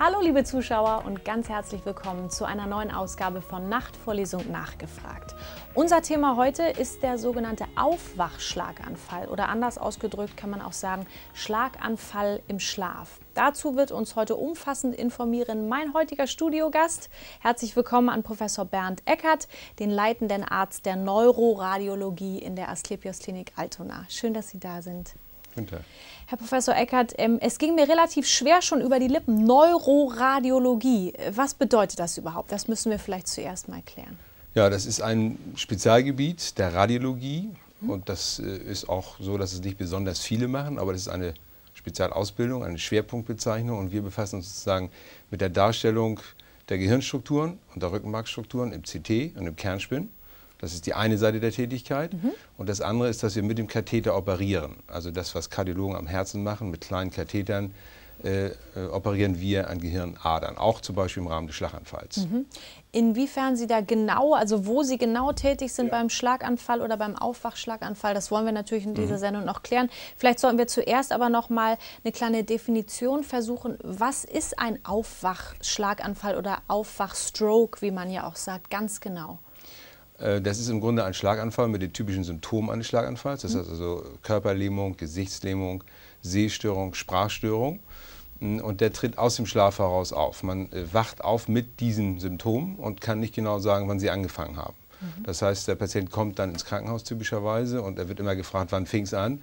Hallo liebe Zuschauer und ganz herzlich willkommen zu einer neuen Ausgabe von Nachtvorlesung nachgefragt. Unser Thema heute ist der sogenannte Aufwachschlaganfall oder anders ausgedrückt kann man auch sagen Schlaganfall im Schlaf. Dazu wird uns heute umfassend informieren mein heutiger Studiogast. Herzlich willkommen an Professor Bernd Eckert, den leitenden Arzt der Neuroradiologie in der Asklepios Klinik Altona. Schön, dass Sie da sind. Tag. Herr Professor Eckert, ähm, es ging mir relativ schwer schon über die Lippen. Neuroradiologie. Was bedeutet das überhaupt? Das müssen wir vielleicht zuerst mal klären. Ja, das ist ein Spezialgebiet der Radiologie. Mhm. Und das äh, ist auch so, dass es nicht besonders viele machen, aber das ist eine Spezialausbildung, eine Schwerpunktbezeichnung. Und wir befassen uns sozusagen mit der Darstellung der Gehirnstrukturen und der Rückenmarkstrukturen im CT und im Kernspin. Das ist die eine Seite der Tätigkeit. Mhm. Und das andere ist, dass wir mit dem Katheter operieren. Also das, was Kardiologen am Herzen machen, mit kleinen Kathetern äh, äh, operieren wir an Gehirnadern, auch zum Beispiel im Rahmen des Schlaganfalls. Mhm. Inwiefern Sie da genau, also wo Sie genau tätig sind ja. beim Schlaganfall oder beim Aufwachschlaganfall, das wollen wir natürlich in dieser mhm. Sendung noch klären. Vielleicht sollten wir zuerst aber noch mal eine kleine Definition versuchen. Was ist ein Aufwachschlaganfall oder Aufwachstroke, wie man ja auch sagt, ganz genau? Äh, das ist im Grunde ein Schlaganfall mit den typischen Symptomen eines Schlaganfalls. Das heißt also Körperlähmung, Gesichtslähmung, Sehstörung, Sprachstörung. Mm, und der tritt aus dem Schlaf heraus auf. Man äh, wacht auf mit diesen Symptomen und kann nicht genau sagen, wann sie angefangen haben. Mhm. Das heißt, der Patient kommt dann ins Krankenhaus typischerweise und er wird immer gefragt, wann fing es an.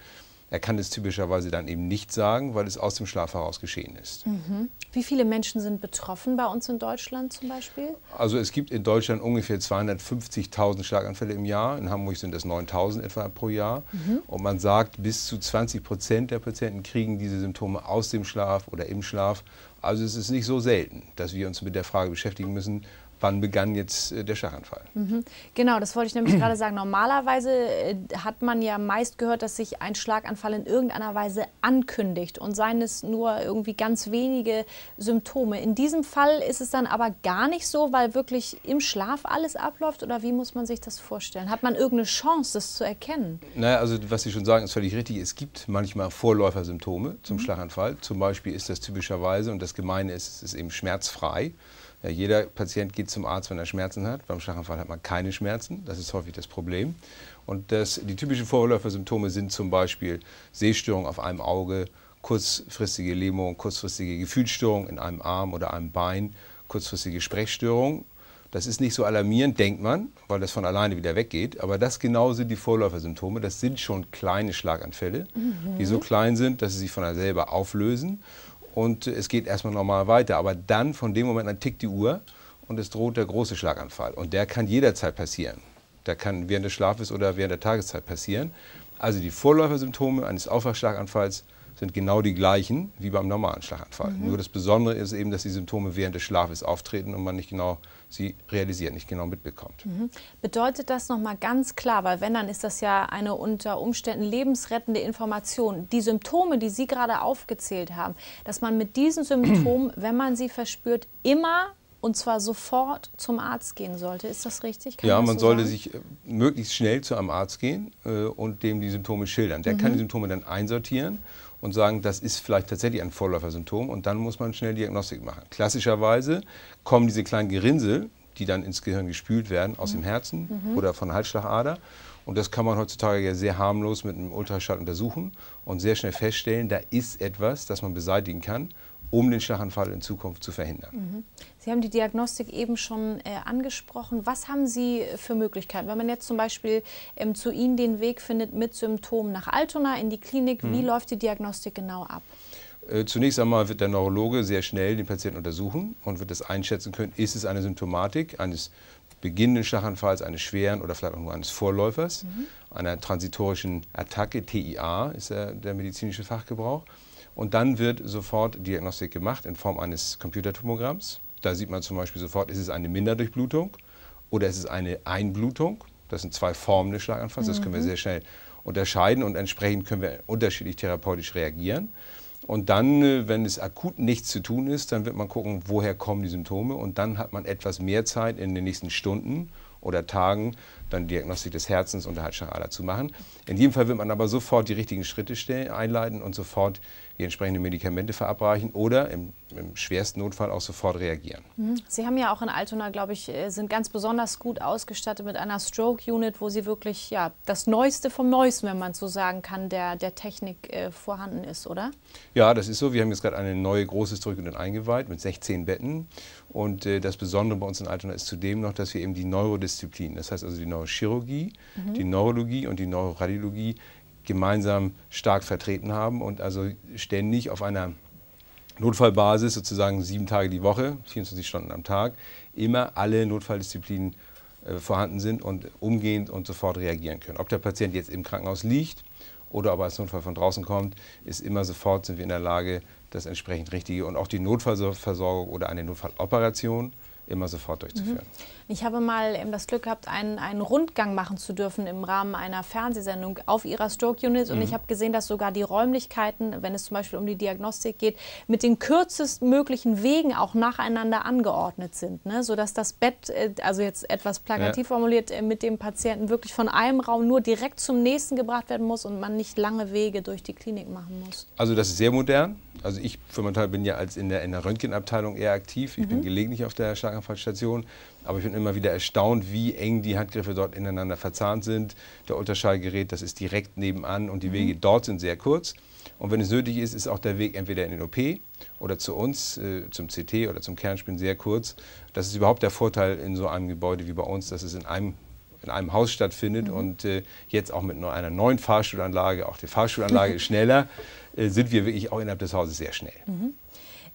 Er kann es typischerweise dann eben nicht sagen, weil es aus dem Schlaf heraus geschehen ist. Mhm. Wie viele Menschen sind betroffen bei uns in Deutschland zum Beispiel? Also es gibt in Deutschland ungefähr 250.000 Schlaganfälle im Jahr. In Hamburg sind es 9.000 etwa pro Jahr. Mhm. Und man sagt, bis zu 20 Prozent der Patienten kriegen diese Symptome aus dem Schlaf oder im Schlaf. Also es ist nicht so selten, dass wir uns mit der Frage beschäftigen müssen, wann begann jetzt äh, der Schlaganfall. Mhm. Genau, das wollte ich nämlich gerade sagen. Normalerweise äh, hat man ja meist gehört, dass sich ein Schlaganfall in irgendeiner Weise ankündigt und seien es nur irgendwie ganz wenige Symptome. In diesem Fall ist es dann aber gar nicht so, weil wirklich im Schlaf alles abläuft oder wie muss man sich das vorstellen? Hat man irgendeine Chance, das zu erkennen? Naja, also was Sie schon sagen, ist völlig richtig. Es gibt manchmal Vorläufersymptome zum mhm. Schlaganfall. Zum Beispiel ist das typischerweise, und das Gemeine ist, es ist eben schmerzfrei. Ja, jeder Patient geht zum Arzt, wenn er Schmerzen hat. Beim Schlaganfall hat man keine Schmerzen. Das ist häufig das Problem. Und das, die typischen Vorläufersymptome sind zum Beispiel Sehstörung auf einem Auge, kurzfristige Lähmung, kurzfristige Gefühlsstörung in einem Arm oder einem Bein, kurzfristige Sprechstörung. Das ist nicht so alarmierend, denkt man, weil das von alleine wieder weggeht. Aber das genau sind die Vorläufersymptome. Das sind schon kleine Schlaganfälle, mhm. die so klein sind, dass sie sich von selber auflösen und es geht erstmal normal weiter. Aber dann, von dem Moment an, tickt die Uhr und es droht der große Schlaganfall. Und der kann jederzeit passieren. Der kann während des Schlafes oder während der Tageszeit passieren. Also die Vorläufersymptome eines Aufwachschlaganfalls sind genau die gleichen wie beim normalen Schlaganfall. Mhm. Nur das Besondere ist eben, dass die Symptome während des Schlafes auftreten und man nicht genau sie realisiert, nicht genau mitbekommt. Mhm. Bedeutet das nochmal ganz klar, weil wenn, dann ist das ja eine unter Umständen lebensrettende Information. Die Symptome, die Sie gerade aufgezählt haben, dass man mit diesen Symptomen, wenn man sie verspürt, immer und zwar sofort zum Arzt gehen sollte. Ist das richtig? Kann ja, man so sollte sagen? sich äh, möglichst schnell zu einem Arzt gehen äh, und dem die Symptome schildern. Der mhm. kann die Symptome dann einsortieren und sagen, das ist vielleicht tatsächlich ein Vorläufersymptom und dann muss man schnell Diagnostik machen. Klassischerweise kommen diese kleinen Gerinnsel, die dann ins Gehirn gespült werden, aus mhm. dem Herzen mhm. oder von Halsschlagader. Und das kann man heutzutage ja sehr harmlos mit einem Ultraschall untersuchen und sehr schnell feststellen, da ist etwas, das man beseitigen kann um den Schlaganfall in Zukunft zu verhindern. Mhm. Sie haben die Diagnostik eben schon äh, angesprochen. Was haben Sie für Möglichkeiten? Wenn man jetzt zum Beispiel ähm, zu Ihnen den Weg findet mit Symptomen nach Altona in die Klinik, mhm. wie läuft die Diagnostik genau ab? Äh, zunächst einmal wird der Neurologe sehr schnell den Patienten untersuchen und wird das einschätzen können, ist es eine Symptomatik eines beginnenden Schlaganfalls, eines schweren oder vielleicht auch nur eines Vorläufers, mhm. einer transitorischen Attacke, TIA ist der, der medizinische Fachgebrauch. Und dann wird sofort Diagnostik gemacht in Form eines Computertomogramms. Da sieht man zum Beispiel sofort, ist es eine Minderdurchblutung oder ist es eine Einblutung. Das sind zwei Formen des Schlaganfalls. Das können wir mhm. sehr schnell unterscheiden und entsprechend können wir unterschiedlich therapeutisch reagieren. Und dann, äh, wenn es akut nichts zu tun ist, dann wird man gucken, woher kommen die Symptome. Und dann hat man etwas mehr Zeit in den nächsten Stunden oder Tagen dann Diagnostik des Herzens und der Halsschlagader zu machen. In jedem Fall wird man aber sofort die richtigen Schritte einleiten und sofort die entsprechenden Medikamente verabreichen oder im, im, schwersten Notfall auch sofort reagieren. Mhm. Sie haben ja auch in Altona, glaube ich, äh, sind ganz besonders gut ausgestattet mit einer Stroke-Unit, wo Sie wirklich ja, das Neueste vom Neuesten, wenn man so sagen kann, der, der Technik äh, vorhanden ist, oder? Ja, das ist so. Wir haben jetzt gerade eine neue große Stroke-Unit eingeweiht mit 16 Betten. Und äh, das Besondere bei uns in Altona ist zudem noch, dass wir eben die Neurodisziplinen, das heißt also die Neurochirurgie, mhm. die Neurologie und die Neuroradiologie gemeinsam stark vertreten haben und also ständig auf einer Notfallbasis, sozusagen sieben Tage die Woche, 24 Stunden am Tag, immer alle Notfalldisziplinen äh, vorhanden sind und umgehend und sofort reagieren können. Ob der Patient jetzt im Krankenhaus liegt oder ob er als Notfall von draußen kommt, ist immer sofort sind wir in der Lage, das entsprechend Richtige und auch die Notfallversorgung oder eine Notfalloperation immer sofort durchzuführen. Mhm. Ich habe mal das Glück gehabt, einen, einen Rundgang machen zu dürfen im Rahmen einer Fernsehsendung auf Ihrer Stroke Unit und mhm. ich habe gesehen, dass sogar die Räumlichkeiten, wenn es zum Beispiel um die Diagnostik geht, mit den kürzestmöglichen Wegen auch nacheinander angeordnet sind, ne? sodass das Bett, äh, also jetzt etwas plakativ ja. formuliert, äh, mit dem Patienten wirklich von einem Raum nur direkt zum nächsten gebracht werden muss und man nicht lange Wege durch die Klinik machen muss. Also das ist sehr modern. Also ich für meinen Teil bin ja als in der, in der Röntgenabteilung eher aktiv. Ich mhm. bin gelegentlich auf der Schlaganfallstation. Aber ich bin immer wieder erstaunt, wie eng die Handgriffe dort ineinander verzahnt sind. Der Ultraschallgerät, das ist direkt nebenan und die mhm. Wege dort sind sehr kurz. Und wenn es nötig ist, ist auch der Weg entweder in den OP oder zu uns, äh, zum CT oder zum Kernspielen sehr kurz. Das ist überhaupt der Vorteil in so einem Gebäude wie bei uns, dass es in einem in einem Haus stattfindet mhm. und äh, jetzt auch mit einer neuen Fahrstuhlanlage, auch die Fahrstuhlanlage ist schneller, äh, sind wir wirklich auch innerhalb des Hauses sehr schnell. Mhm.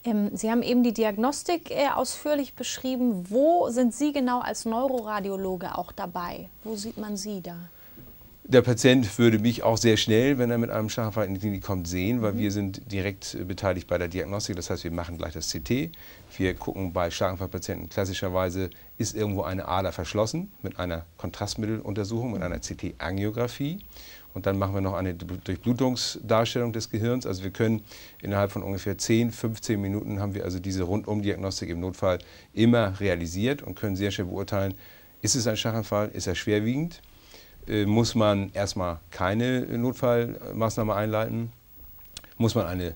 Ähm, Sie haben eben die Diagnostik äh, ausführlich beschrieben. Wo sind Sie genau als Neuroradiologe auch dabei? Wo sieht man Sie da? Der Patient würde mich auch sehr schnell, wenn er mit einem Schlaganfall in die Klinik kommt, sehen, weil mhm. wir sind direkt äh, beteiligt bei der Diagnostik. Das heißt, wir machen gleich das CT. Wir gucken bei Schlaganfallpatienten klassischerweise, ist irgendwo eine Ader verschlossen mit einer Kontrastmitteluntersuchung, mit einer CT-Angiografie. Und dann machen wir noch eine Durchblutungsdarstellung des Gehirns. Also wir können innerhalb von ungefähr 10, 15 Minuten haben wir also diese Rundumdiagnostik im Notfall immer realisiert und können sehr schnell beurteilen, ist es ein Schlaganfall, ist er schwerwiegend, äh, muss man erstmal keine Notfallmaßnahme einleiten, muss man eine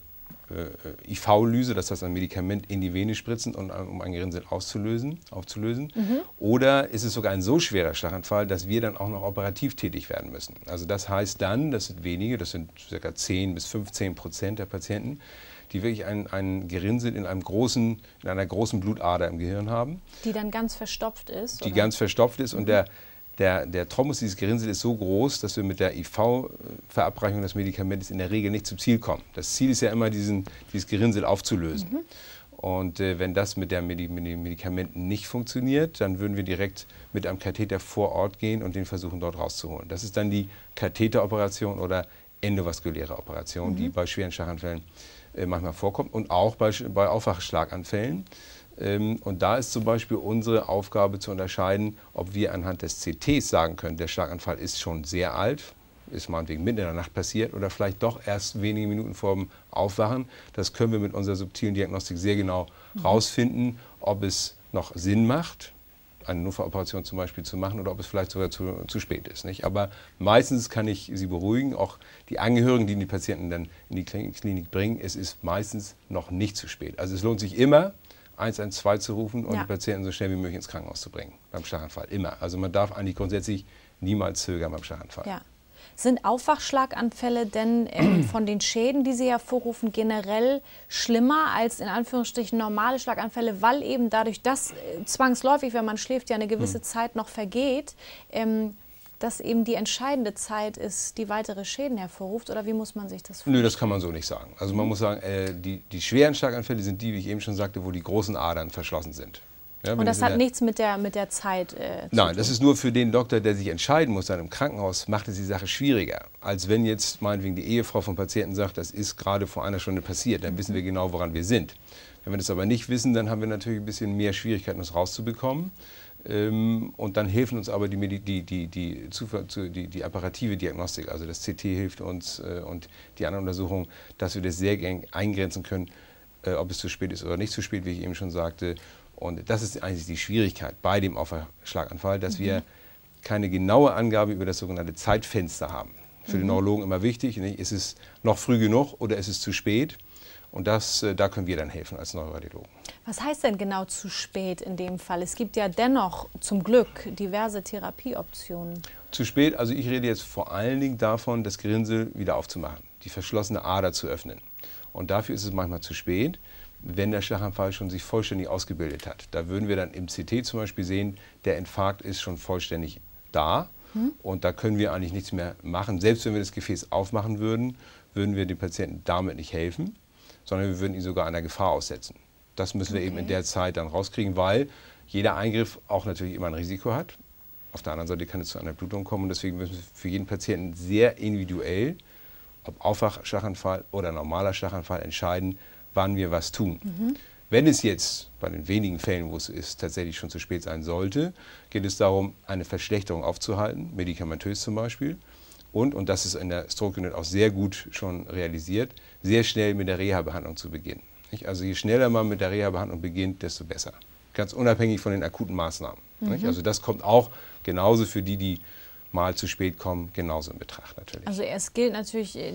IV-Lyse, das heißt ein Medikament in die Vene spritzen, und, um ein Gerinnsel auszulösen, aufzulösen. Mhm. Oder ist es sogar ein so schwerer Schlaganfall, dass wir dann auch noch operativ tätig werden müssen. Also das heißt dann, das sind wenige, das sind ca. 10 bis 15 Prozent der Patienten, die wirklich ein, ein Gerinnsel in, einem großen, in einer großen Blutader im Gehirn haben. Die dann ganz verstopft ist? Die oder? ganz verstopft ist mhm. und der der, der Thrombus, dieses Gerinnsel, ist so groß, dass wir mit der IV-Verabreichung des Medikamentes in der Regel nicht zum Ziel kommen. Das Ziel ist ja immer, diesen, dieses Gerinnsel aufzulösen. Mhm. Und äh, wenn das mit, der, mit, den Medikamenten nicht funktioniert, dann würden wir direkt mit einem Katheter vor Ort gehen und den versuchen dort rauszuholen. Das ist dann die Katheteroperation oder endovaskuläre Operation, mhm. die bei schweren Schlaganfällen äh, manchmal vorkommt und auch bei, bei Aufwachschlaganfällen. Ähm, und da ist zum Beispiel unsere Aufgabe zu unterscheiden, ob wir anhand des CTs sagen können, der Schlaganfall ist schon sehr alt, ist meinetwegen mitten in der Nacht passiert oder vielleicht doch erst wenige Minuten vor dem Aufwachen. Das können wir mit unserer subtilen Diagnostik sehr genau herausfinden, mhm. ob es noch Sinn macht, eine Notfalloperation zum Beispiel zu machen oder ob es vielleicht sogar zu, zu spät ist. Nicht? Aber meistens kann ich Sie beruhigen, auch die Angehörigen, die die Patienten dann in die Klinik bringen, es ist meistens noch nicht zu spät. Also es lohnt sich immer, 112 zu rufen und ja. die Patienten so schnell wie möglich ins Krankenhaus zu bringen beim Schlaganfall. Immer. Also man darf eigentlich grundsätzlich niemals zögern beim Schlaganfall. Ja. Sind Aufwachschlaganfälle denn ähm, von den Schäden, die Sie hervorrufen, generell schlimmer als in Anführungsstrichen normale Schlaganfälle, weil eben dadurch, dass äh, zwangsläufig, wenn man schläft, ja eine gewisse hm. Zeit noch vergeht, ähm, dass eben die entscheidende Zeit ist, die weitere Schäden hervorruft? Oder wie muss man sich das vorstellen? Nö, das kann man so nicht sagen. Also man muss sagen, äh, die, die schweren Schlaganfälle sind die, wie ich eben schon sagte, wo die großen Adern verschlossen sind. Ja, und das hat nichts mit der, mit der Zeit äh, zu Nein, tun. das ist nur für den Doktor, der sich entscheiden muss, dann im Krankenhaus, macht es die Sache schwieriger. Als wenn jetzt meinetwegen die Ehefrau vom Patienten sagt, das ist gerade vor einer Stunde passiert. Dann mhm. wissen wir genau, woran wir sind. Wenn wir das aber nicht wissen, dann haben wir natürlich ein bisschen mehr Schwierigkeiten, das rauszubekommen. Ähm, und dann helfen uns aber die, die, die, die, die, die apparative Diagnostik, also das CT hilft uns äh, und die anderen Untersuchungen, dass wir das sehr eng eingrenzen können, äh, ob es zu spät ist oder nicht zu spät, wie ich eben schon sagte. Und das ist eigentlich die Schwierigkeit bei dem Aufschlaganfall, dass mhm. wir keine genaue Angabe über das sogenannte Zeitfenster haben. Für mhm. den Neurologen immer wichtig, nicht? ist es noch früh genug oder ist es zu spät? Und das, äh, da können wir dann helfen als Neuroradiologen. Was heißt denn genau zu spät in dem Fall? Es gibt ja dennoch zum Glück diverse Therapieoptionen. Zu spät, also ich rede jetzt vor allen Dingen davon, das Gerinnsel wieder aufzumachen, die verschlossene Ader zu öffnen. Und dafür ist es manchmal zu spät, wenn der Schlaganfall schon sich vollständig ausgebildet hat. Da würden wir dann im CT zum Beispiel sehen, der Infarkt ist schon vollständig da. Hm. Und da können wir eigentlich nichts mehr machen. Selbst wenn wir das Gefäß aufmachen würden, würden wir dem Patienten damit nicht helfen, sondern wir würden ihn sogar einer Gefahr aussetzen. Das müssen wir okay. eben in der Zeit dann rauskriegen, weil jeder Eingriff auch natürlich immer ein Risiko hat. Auf der anderen Seite kann es zu einer Blutung kommen und deswegen müssen wir für jeden Patienten sehr individuell, ob Aufwachschlaganfall oder normaler Schlaganfall, entscheiden, wann wir was tun. Mhm. Wenn es jetzt bei den wenigen Fällen, wo es ist, tatsächlich schon zu spät sein sollte, geht es darum, eine Verschlechterung aufzuhalten, medikamentös zum Beispiel. Und, und das ist in der Stroke Unit auch sehr gut schon realisiert, sehr schnell mit der Reha-Behandlung zu beginnen. Also je schneller man mit der Reha-Behandlung beginnt, desto besser. Ganz unabhängig von den akuten Maßnahmen. Mhm. Also das kommt auch genauso für die, die mal zu spät kommen, genauso in Betracht natürlich. Also es gilt natürlich äh,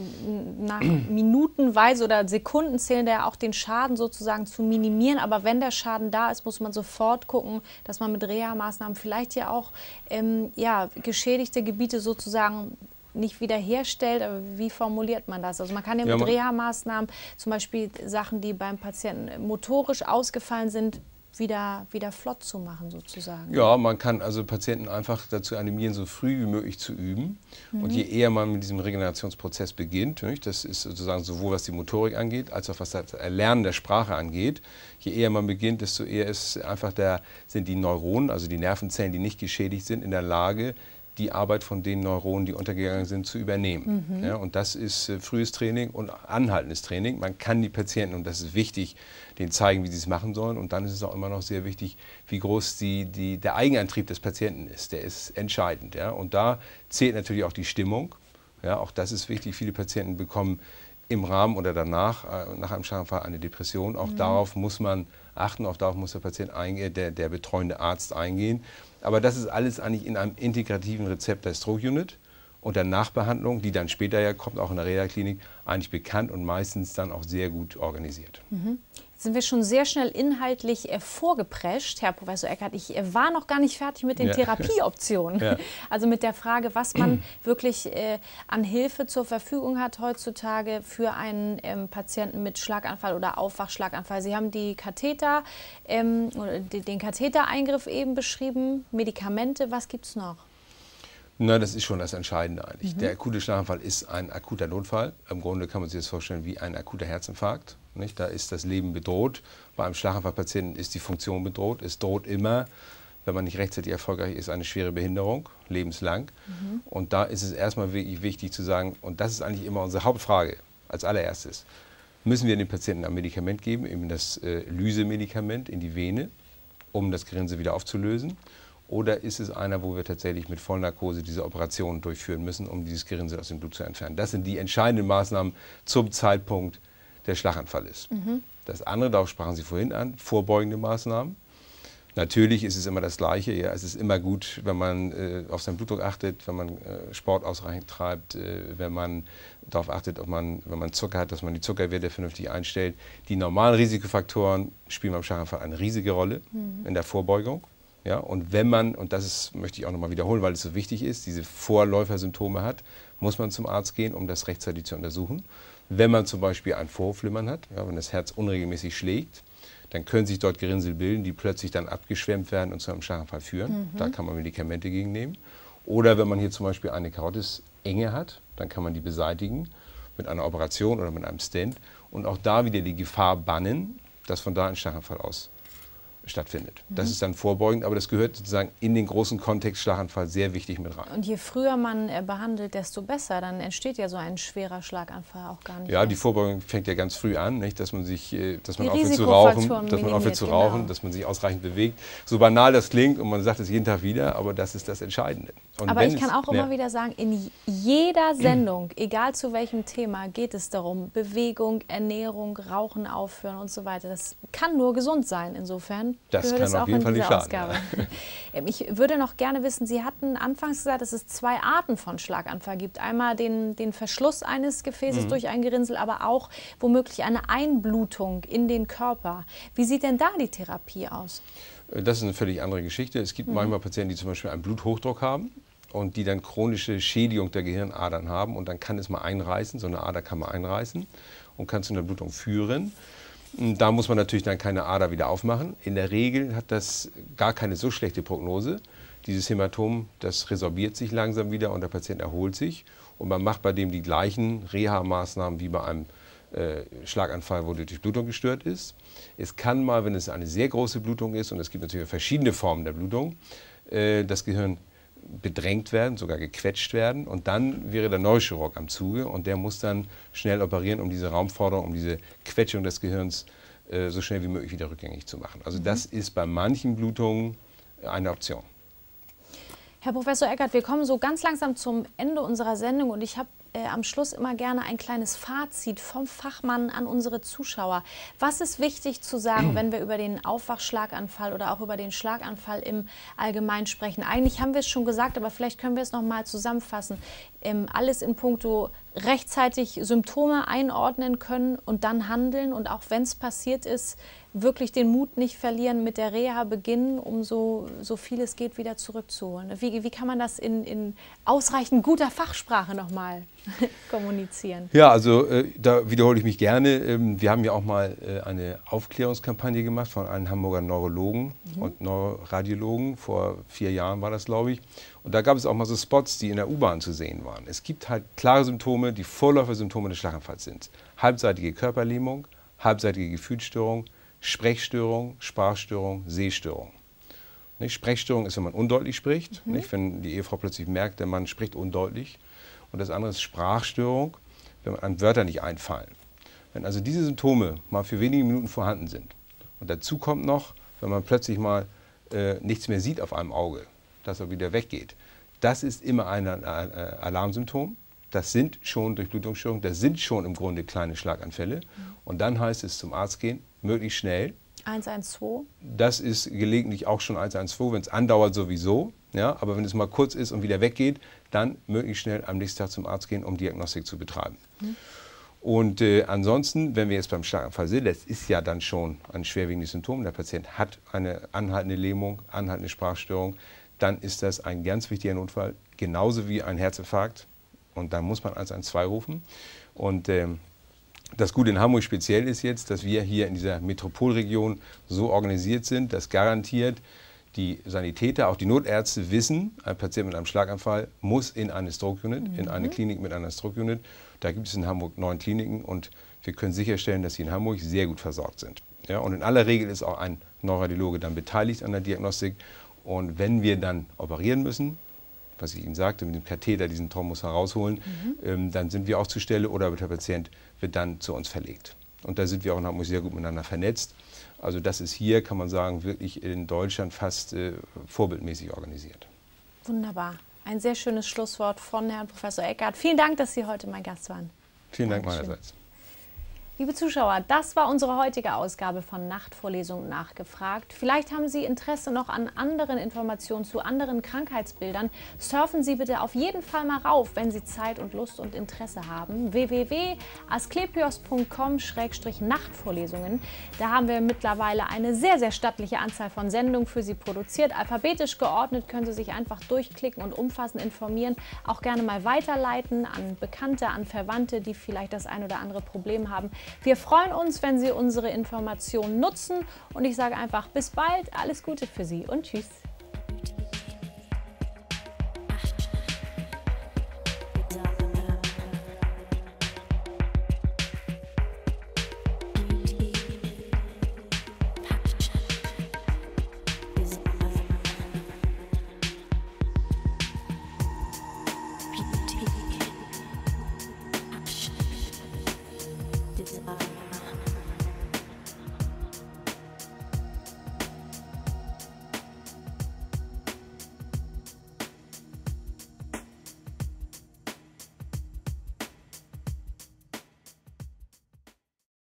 nach Minutenweise oder Sekunden zählen ja auch den Schaden sozusagen zu minimieren. Aber wenn der Schaden da ist, muss man sofort gucken, dass man mit Reha-Maßnahmen vielleicht ja auch ähm, ja, geschädigte Gebiete sozusagen nicht wiederherstellt, aber wie formuliert man das? Also man kann ja mit ja, Reha-Maßnahmen zum Beispiel Sachen, die beim Patienten motorisch ausgefallen sind, wieder, wieder flott zu machen sozusagen. Ja, man kann also Patienten einfach dazu animieren, so früh wie möglich zu üben. Mhm. Und je eher man mit diesem Regenerationsprozess beginnt, nicht, das ist sozusagen sowohl was die Motorik angeht, als auch was das Erlernen der Sprache angeht, je eher man beginnt, desto eher ist einfach der, sind die Neuronen, also die Nervenzellen, die nicht geschädigt sind, in der Lage, die Arbeit von den Neuronen, die untergegangen sind, zu übernehmen. Mhm. Ja, und das ist äh, frühes Training und anhaltendes Training. Man kann die Patienten, und das ist wichtig, denen zeigen, wie sie es machen sollen. Und dann ist es auch immer noch sehr wichtig, wie groß die, die, der Eigenantrieb des Patienten ist. Der ist entscheidend. Ja? Und da zählt natürlich auch die Stimmung. Ja, auch das ist wichtig. Viele Patienten bekommen im Rahmen oder danach, äh, nach einem Schlaganfall, eine Depression. Auch mhm. darauf muss man achten, auch darauf muss der Patient eingehen, der, der betreuende Arzt eingehen. Aber das ist alles eigentlich in einem integrativen Rezept der Stroke Unit und der Nachbehandlung, die dann später ja kommt, auch in der Reha-Klinik, eigentlich bekannt und meistens dann auch sehr gut organisiert. Mhm. Sind wir schon sehr schnell inhaltlich äh, vorgeprescht, Herr Professor Eckert. Ich äh, war noch gar nicht fertig mit den ja. Therapieoptionen. Ja. Also mit der Frage, was man wirklich äh, an Hilfe zur Verfügung hat heutzutage für einen ähm, Patienten mit Schlaganfall oder Aufwachschlaganfall. Sie haben die Katheter, ähm, den Kathetereingriff eben beschrieben, Medikamente. Was gibt es noch? Na, das ist schon das Entscheidende eigentlich. Mhm. Der akute Schlaganfall ist ein akuter Notfall. Im Grunde kann man sich das vorstellen wie ein akuter Herzinfarkt. Nicht? Da ist das Leben bedroht. Bei einem Schlaganfallpatienten ist die Funktion bedroht. Es droht immer, wenn man nicht rechtzeitig erfolgreich ist, eine schwere Behinderung, lebenslang. Mhm. Und da ist es erstmal wirklich wichtig zu sagen, und das ist eigentlich immer unsere Hauptfrage als allererstes, müssen wir dem Patienten ein Medikament geben, eben das äh, Lysemedikament in die Vene, um das Gerinnsel wieder aufzulösen. Oder ist es einer, wo wir tatsächlich mit Vollnarkose diese Operation durchführen müssen, um dieses Gerinnsel aus dem Blut zu entfernen? Das sind die entscheidenden Maßnahmen zum Zeitpunkt der Schlaganfall ist. Mhm. Das andere, darauf sprachen Sie vorhin an, vorbeugende Maßnahmen. Natürlich ist es immer das Gleiche. Ja, es ist immer gut, wenn man äh, auf seinen Blutdruck achtet, wenn man äh, Sport ausreichend treibt, äh, wenn man darauf achtet, ob man, wenn man Zucker hat, dass man die Zuckerwerte vernünftig einstellt. Die normalen Risikofaktoren spielen beim Schlaganfall eine riesige Rolle mhm. in der Vorbeugung. Ja, und wenn man, und das ist, möchte ich auch nochmal wiederholen, weil es so wichtig ist, diese Vorläufersymptome hat, muss man zum Arzt gehen, um das rechtzeitig zu untersuchen. Wenn man zum Beispiel ein Vorhofflimmern hat, ja, wenn das Herz unregelmäßig schlägt, dann können sich dort Gerinnsel bilden, die plötzlich dann abgeschwemmt werden und zu einem Schlaganfall führen. Mhm. Da kann man Medikamente gegen nehmen. Oder wenn man hier zum Beispiel eine Karotisenge hat, dann kann man die beseitigen mit einer Operation oder mit einem Stent und auch da wieder die Gefahr bannen, dass von da ein Schlaganfall aus stattfindet. Mhm. Das ist dann vorbeugend, aber das gehört sozusagen in den großen Kontext Schlaganfall sehr wichtig mit rein. Und je früher man äh, behandelt, desto besser. Dann entsteht ja so ein schwerer Schlaganfall auch gar nicht. Ja, erst. die Vorbeugung fängt ja ganz früh an, nicht? dass man sich, äh, dass man aufhört zu rauchen, dass man aufhört zu genau. rauchen, dass man sich ausreichend bewegt. So banal das klingt und man sagt es jeden Tag wieder, aber das ist das Entscheidende. Und aber ich kann auch immer ja. wieder sagen, in jeder Sendung, egal zu welchem Thema, geht es darum, Bewegung, Ernährung, Rauchen aufhören und so weiter. Das kann nur gesund sein insofern dann das kann auf jeden Fall nicht schaden, Ausgabe. Ähm, Ich würde noch gerne wissen, Sie hatten anfangs gesagt, dass es zwei Arten von Schlaganfall gibt. Einmal den, den Verschluss eines Gefäßes Mhm. durch ein Gerinnsel, aber auch womöglich eine Einblutung in den Körper. Wie sieht denn da die Therapie aus? Äh, Das ist eine völlig andere Geschichte. Es gibt manchmal Patienten, die zum Beispiel einen Bluthochdruck haben und die dann chronische Schädigung der Gehirnadern haben und dann kann es mal einreißen, so eine Ader kann man einreißen und kann zu einer Blutung führen. Da muss man natürlich dann keine Ader wieder aufmachen. In der Regel hat das gar keine so schlechte Prognose. Dieses Hämatom, das resorbiert sich langsam wieder und der Patient erholt sich. Und man macht bei dem die gleichen Reha-Maßnahmen wie bei einem äh, Schlaganfall, wo die Durchblutung gestört ist. Es kann mal, wenn es eine sehr große Blutung ist, und es gibt natürlich verschiedene Formen der Blutung, äh, das Gehirn bedrängt werden, sogar gequetscht werden. Und dann wäre der Neurochirurg am Zuge und der muss dann schnell operieren, um diese Raumforderung, um diese Quetschung des Gehirns äh, so schnell wie möglich wieder rückgängig zu machen. Also das ist bei manchen Blutungen eine Option. Herr Professor Eckert, wir kommen so ganz langsam zum Ende unserer Sendung und ich habe äh, am Schluss immer gerne ein kleines Fazit vom Fachmann an unsere Zuschauer. Was ist wichtig zu sagen, wenn wir über den Aufwachschlaganfall oder auch über den Schlaganfall im Allgemeinen sprechen? Eigentlich haben wir es schon gesagt, aber vielleicht können wir es noch mal zusammenfassen. Ähm, alles in puncto rechtzeitig Symptome einordnen können und dann handeln und auch wenn es passiert ist, wirklich den Mut nicht verlieren, mit der Reha beginnen, um so, so viel es geht wieder zurückzuholen. Wie, wie kann man das in, in ausreichend guter Fachsprache nochmal kommunizieren? Ja, also äh, da wiederhole ich mich gerne. Ähm, wir haben ja auch mal äh, eine Aufklärungskampagne gemacht von einem Hamburger Neurologen und Neuroradiologen. Vor vier Jahren war das, glaube ich. Und da gab es auch mal so Spots, die in der U-Bahn zu sehen waren. Es gibt halt klare Symptome, die Vorläufersymptome des Schlaganfalls sind. Halbseitige Körperlähmung, halbseitige Gefühlsstörung, Sprechstörung, Sprachstörung, Sehstörung. Nicht? Sprechstörung ist, wenn man undeutlich spricht, nicht? wenn die Ehefrau plötzlich merkt, der Mann spricht undeutlich. Und das andere ist Sprachstörung, wenn man an Wörter nicht einfallen. Wenn also diese Symptome mal für wenige Minuten vorhanden sind und dazu kommt noch, wenn man plötzlich mal äh, nichts mehr sieht auf einem Auge, dass er wieder weggeht, das ist immer ein äh, Alarmsymptom. Das sind schon Durchblutungsstörungen, das sind schon im Grunde kleine Schlaganfälle. Und dann heißt es zum Arzt gehen, möglichst schnell. 112. Das ist gelegentlich auch schon 112, wenn es andauert sowieso. Ja, aber wenn es mal kurz ist und wieder weggeht, dann möglichst schnell am nächsten Tag zum Arzt gehen, um Diagnostik zu betreiben. Und äh, ansonsten, wenn wir jetzt beim Schlaganfall sind, das ist ja dann schon ein schwerwiegendes Symptom, der Patient hat eine anhaltende Lähmung, anhaltende Sprachstörung, dann ist das ein ganz wichtiger Notfall, genauso wie ein Herzinfarkt. Und dann muss man 112 rufen. Und ähm, das Gute in Hamburg speziell ist jetzt, dass wir hier in dieser Metropolregion so organisiert sind, dass garantiert die Sanitäter, auch die Notärzte wissen, ein Patient mit einem Schlaganfall muss in eine Stroke Unit, in eine Klinik mit einer Stroke Unit. Da gibt es in Hamburg neun Kliniken und wir können sicherstellen, dass sie in Hamburg sehr gut versorgt sind. Ja, und in aller Regel ist auch ein Neurologe dann beteiligt an der Diagnostik. Und wenn wir dann operieren müssen, was ich Ihnen sagte, mit dem Katheter diesen Thrombus herausholen, ähm, dann sind wir auch zur Stelle oder der Patient wird dann zu uns verlegt. Und da sind wir auch in Hamburg sehr gut miteinander vernetzt. Also das ist hier, kann man sagen, wirklich in Deutschland fast äh, vorbildmäßig organisiert. Wunderbar. Ein sehr schönes Schlusswort von Herrn Professor Eckert. Vielen Dank, dass Sie heute mein Gast waren. Vielen Dank Dankeschön. meinerseits. Liebe Zuschauer, das war unsere heutige Ausgabe von Nachtvorlesung nachgefragt. Vielleicht haben Sie Interesse noch an anderen Informationen zu anderen Krankheitsbildern. Surfen Sie bitte auf jeden Fall mal rauf, wenn Sie Zeit und Lust und Interesse haben. www.asklepios.com-nachtvorlesungen. Da haben wir mittlerweile eine sehr, sehr stattliche Anzahl von Sendungen für Sie produziert. Alphabetisch geordnet können Sie sich einfach durchklicken und umfassend informieren. Auch gerne mal weiterleiten an Bekannte, an Verwandte, die vielleicht das ein oder andere Problem haben. Wir freuen uns, wenn Sie unsere Informationen nutzen und ich sage einfach bis bald, alles Gute für Sie und tschüss.